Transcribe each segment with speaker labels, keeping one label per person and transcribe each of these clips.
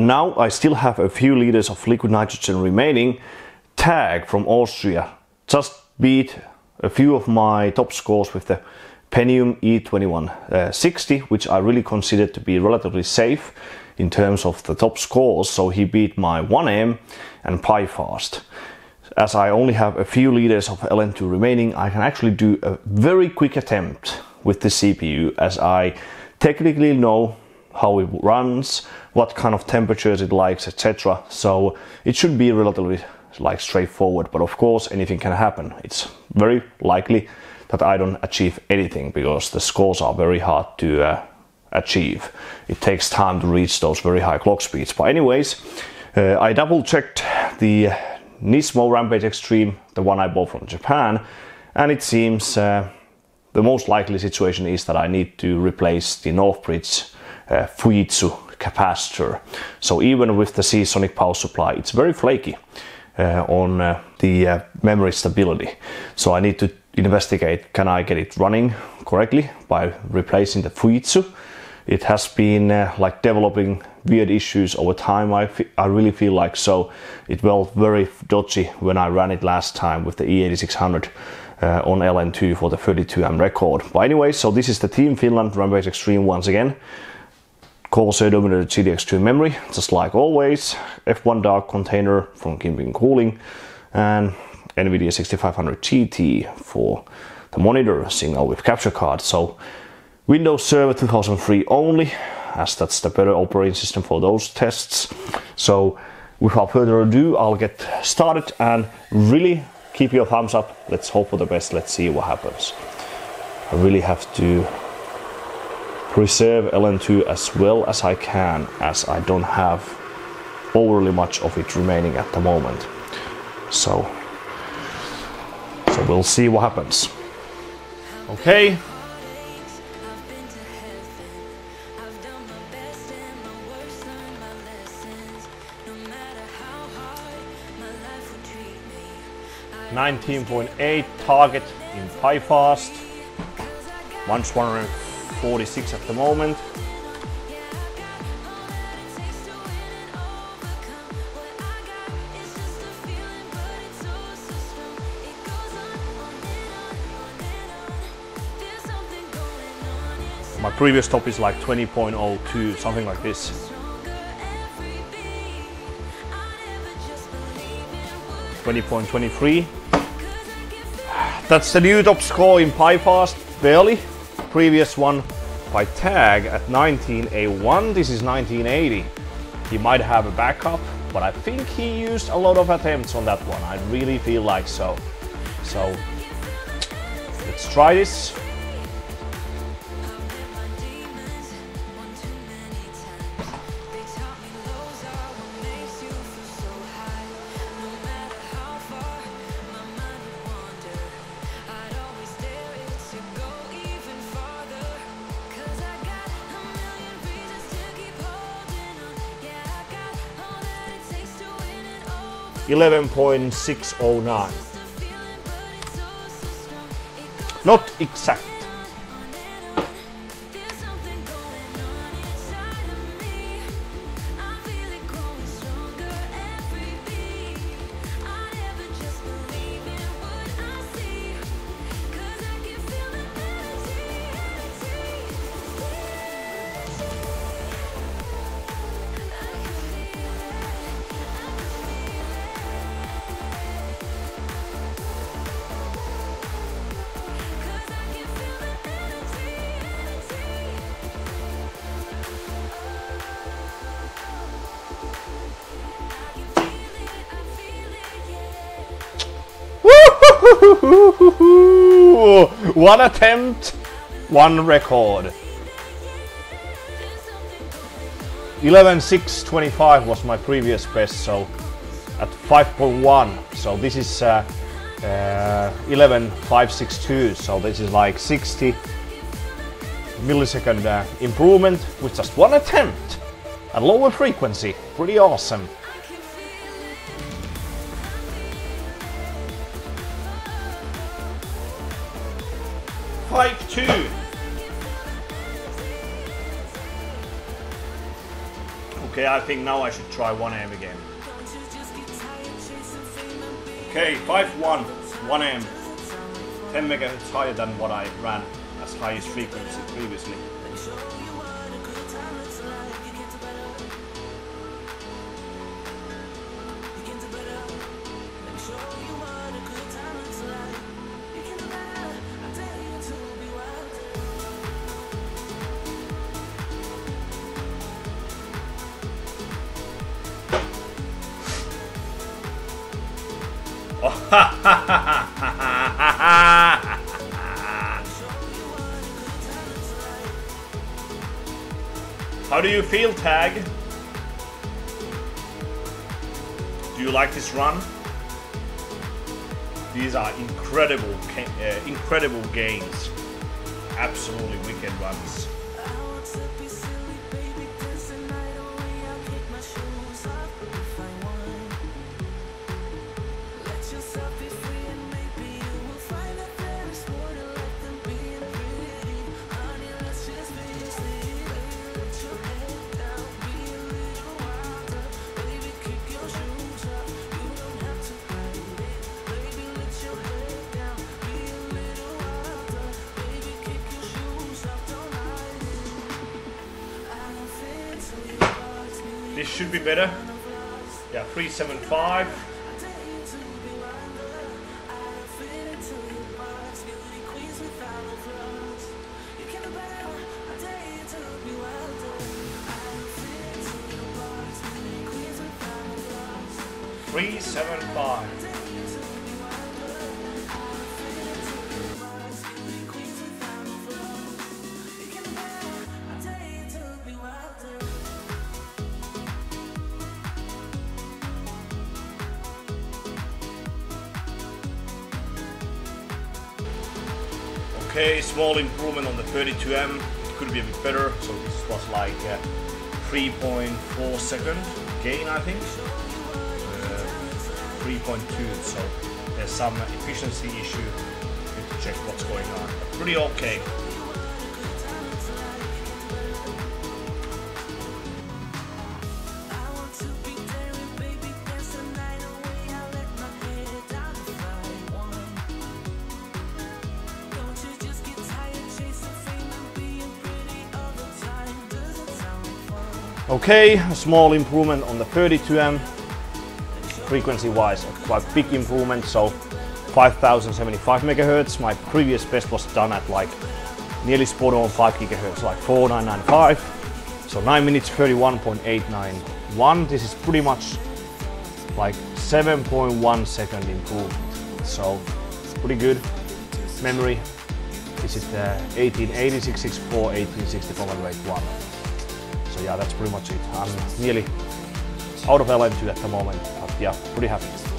Speaker 1: And now I still have a few liters of liquid nitrogen remaining. TAGG from Austria just beat a few of my top scores with the Pentium E2160, uh, which I really consider to be relatively safe in terms of the top scores. So he beat my 1M and PiFast. As I only have a few liters of LN2 remaining, I can actually do a very quick attempt with the CPU as I technically know how it runs, what kind of temperatures it likes, etc. So it should be relatively like straightforward, but of course anything can happen. It's very likely that I don't achieve anything because the scores are very hard to uh, achieve. It takes time to reach those very high clock speeds. But anyways, uh, I double checked the Nismo Rampage Extreme, the one I bought from Japan, and it seems uh, the most likely situation is that I need to replace the Northbridge uh, Fujitsu capacitor. So even with the Seasonic power supply, it's very flaky uh, on uh, the uh, memory stability. So I need to investigate can I get it running correctly by replacing the Fujitsu. It has been uh, like developing weird issues over time. I, I really feel like so. It felt very dodgy when I ran it last time with the E8600 uh, on LN2 for the 32M record. But anyway, so this is the Team Finland Rampage Extreme once again. Corsair Dominator GTX2 memory, just like always. F1 dark container from Kingpin Cooling and NVIDIA 6500 GT for the monitor signal with capture card. So Windows Server 2003 only, as that's the better operating system for those tests. So without further ado, I'll get started and really keep your thumbs up. Let's hope for the best. Let's see what happens. I really have to preserve LN2 as well as I can as I don't have overly much of it remaining at the moment. So, so we'll see what happens. Okay, Nineteen point eight target in PiFast. Once one 46 at the moment. My previous top is like 20.02, something like this. 20.23. That's the new top score in PiFast, barely previous one by TAGG at 19A1. This is 1980. He might have a backup, but I think he used a lot of attempts on that one. I really feel like so. So let's try this. 11.609. Not exact. One attempt, one record. 11.625 was my previous best, so at 5.1. So this is uh, uh, 11.562, so this is like 60 millisecond uh, improvement with just one attempt at lower frequency. Pretty awesome. 5 2.
Speaker 2: Okay, I think now I should try 1M again. Okay, 5-1, 1M. 10 megahertz higher than what I ran as highest frequency previously. How do you feel, TAGG? Do you like this run? These are incredible, uh, incredible gains. Absolutely wicked runs. This should be better. Yeah, 375. Okay, small improvement on the 32M. It could be a bit better. So this was like 3.4 second gain, I think. Uh, 3.2. So there's some efficiency issue. Need to check what's going on. Pretty okay. Okay, a small improvement on the 32M. Frequency wise, a quite big improvement, so 5075 megahertz. My previous best was done at like nearly spot on 5 gigahertz, like 4995. So 9 minutes 31.891. This is pretty much like 7.1 second improvement. So pretty good. Memory. This is the 1880 64 1860 command rate 1 yeah, that's pretty much it. I'm nearly out of LN2 at the moment, but yeah, pretty happy.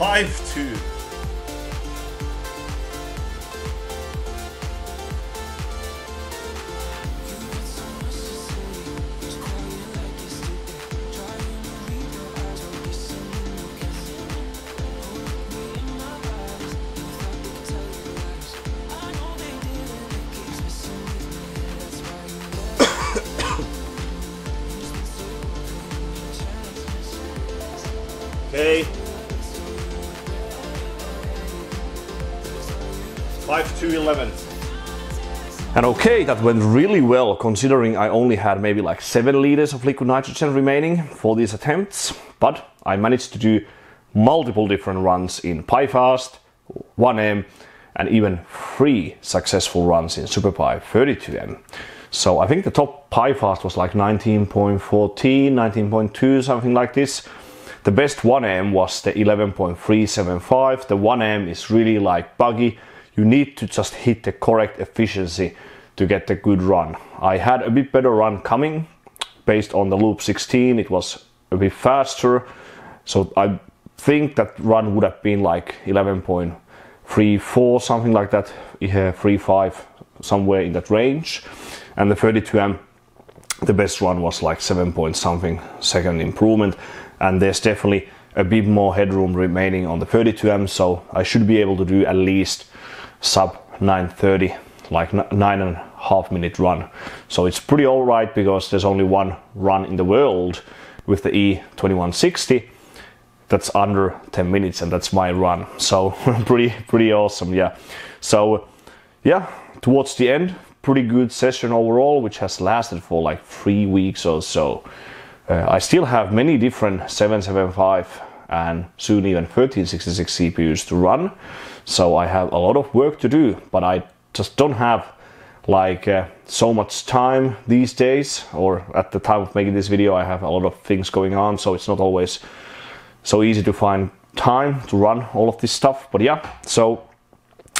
Speaker 2: Five two. 5 to 11. And okay, that went really well considering I only had maybe like 7 liters of liquid nitrogen remaining for these attempts. But I managed to do
Speaker 1: multiple different runs in PiFast, 1M, and even three successful runs in SuperPI 32M. So I think the top PiFast was like 19.14, 19.2, something like this. The best 1M was the 11.375. The 1M is really like buggy. You need to just hit the correct efficiency to get a good run. I had a bit better run coming based on the loop 16. It was a bit faster. So I think that run would have been like 11.34, something like that, yeah, 35, somewhere in that range. And the 32M, the best run was like 7 point something second improvement. And there's definitely a bit more headroom remaining on the 32M, so I should be able to do at least sub 930, like nine and a half minute run. So it's pretty alright because there's only one run in the world with the E2160 that's under 10 minutes and that's my run. So pretty pretty awesome, yeah. So yeah, towards the end, pretty good session overall, which has lasted for like three weeks or so. Uh, I still have many different 775 and soon even 1366 CPUs to run. So I have a lot of work to do, but I just don't have like uh, so much time these days or at the time of making this video I have a lot of things going on so it's not always so easy to find time to run all of this stuff but yeah. So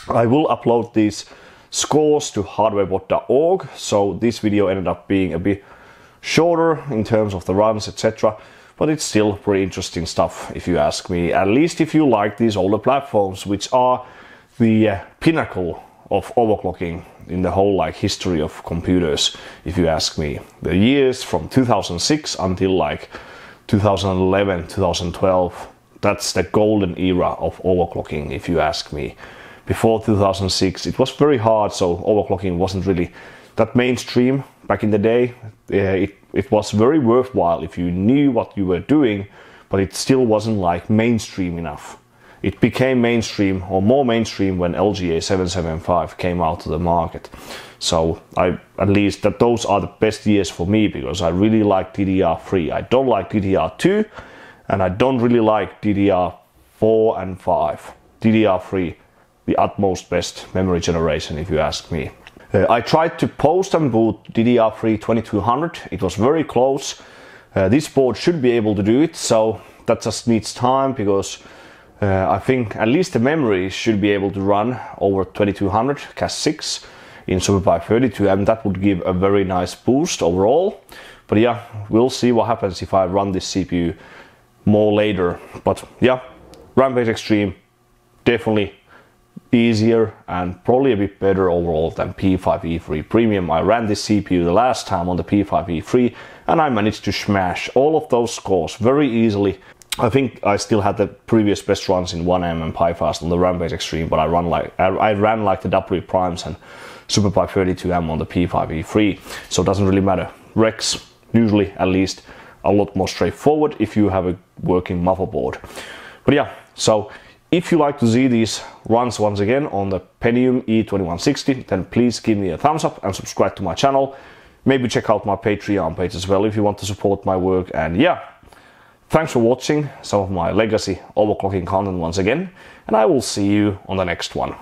Speaker 1: I will upload these scores to hardwarebot.org so this video ended up being a bit shorter in terms of the runs etc but it's still pretty interesting stuff if you ask me at least if you like these older platforms which are the uh, pinnacle of overclocking in the whole like history of computers if you ask me. The years from 2006 until like 2011 2012 that's the golden era of overclocking if you ask me. Before 2006 it was very hard so overclocking wasn't really that mainstream back in the day uh, it, it was very worthwhile if you knew what you were doing but it still wasn't like mainstream enough it became mainstream or more mainstream when LGA 775 came out to the market. So I at least that those are the best years for me because I really like DDR3. I don't like DDR2 and I don't really like DDR4 and 5. DDR3 the utmost best memory generation if you ask me. Uh, I tried to post and boot DDR3 2200. It was very close. Uh, this board should be able to do it, so that just needs time because uh, I think at least the memory should be able to run over 2200 Cas6 in SuperPI 32 and that would give a very nice boost overall. But yeah, we'll see what happens if I run this CPU more later. But yeah, Rampage Extreme definitely easier and probably a bit better overall than P5E3 Premium. I ran this CPU the last time on the P5E3 and I managed to smash all of those scores very easily I think I still had the previous best runs in 1M and PiFast on the Rampage Extreme, but I run like I, ran like the W primes and SuperPI 32M on the P5E3, so it doesn't really matter. Rex usually at least a lot more straightforward if you have a working motherboard. But yeah, so if you like to see these runs once again on the Pentium E2160, then please give me a thumbs up and subscribe to my channel. Maybe check out my Patreon page as well if you want to support my work. And yeah, Thanks for watching some of my legacy overclocking content once again, and I will see you on the next one.